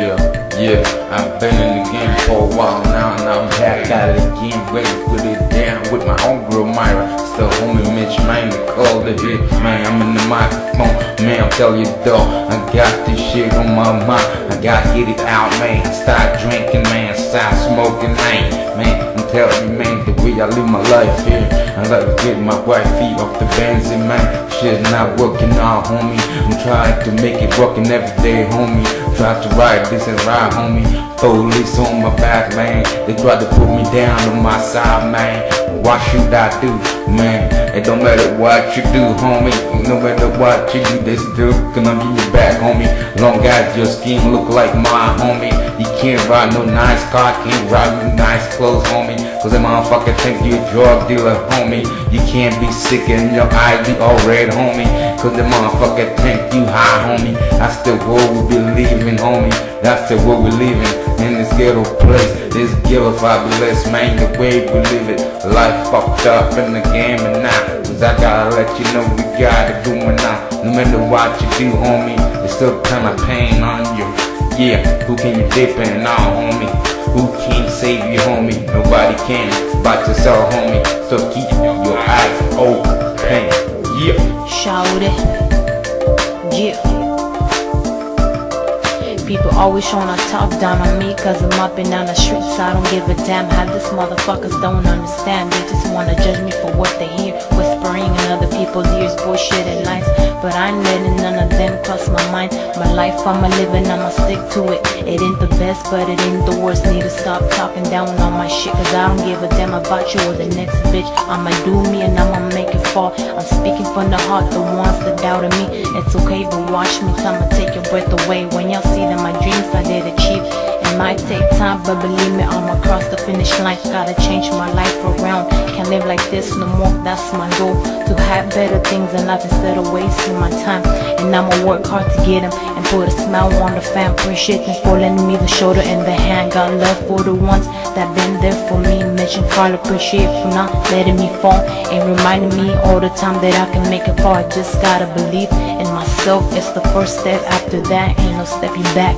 Yeah, yeah, I've been in the game for a while now, and I'm back at it again, ready to put it down with my own girl Mayra. Still homie Mitch, man, the call the hit, man. I'm in the microphone, man. I'm telling you though, I got this shit on my mind. I gotta get it out, man. Start drinking, man. Start smoking, man. Man, Telling you, man, the way I live my life here. I like to get my white feet off the benzene, man. Shit not working out, homie. I'm trying to make it working every day, homie. Try to ride this and ride, homie. Police on my back, man. They try to put me down on my side, man. What should I do, man? It don't matter what you do, homie. No matter what you do, they still gonna be your back, homie. Long as your skin look like mine, homie. You can't ride no nice car, can't ride no nice clothes, homie. Cause that motherfucker think you a drug dealer, homie. You can't be sick and your eyes be all red, homie. Cause the motherfucker think you high, homie. I still we be living, homie. That's the world we living in this ghetto place. This ghetto fabulous, man, the way we live it. Life fucked up in the game and now. Cause I gotta let you know we got it going on. No matter what you do, homie, it's still kinda pain on you. Yeah, who can you depend on, homie? Who can save you, homie? Nobody can but yourself, homie. So keep your eyes open. Yeah. Shout it. Yeah. People always tryna talk down on me Cause I'm up and down the streets I don't give a damn how these motherfuckers don't understand. They just wanna judge me for what they hear Whispering in other people's ears Bullshit and lies But I ain't letting none of them cross my mind. My life I'ma live and I'ma stick to it. It ain't the best but it ain't the worst. Need to stop talking down on my shit Cause I don't give a damn about you or the next bitch. I'ma do me and I'ma make it fall. I'm speaking from the heart The ones that doubted me. It's okay but watch me I'ma take your breath away. When y'all see that my dreams I did achieve. It might take time, but believe me, I'm across the finish line. Gotta change my life around. Can't live like this no more, that's my goal. To have better things in life instead of wasting my time. And I'ma work hard to get them and put a smile on the fam. Appreciate them for lending me the shoulder and the hand. Got love for the ones that been there for me. Mention Carl, appreciate for not letting me fall. And reminding me all the time that I can make it far. I just gotta believe in myself. It's the first step, after that, ain't no stepping back.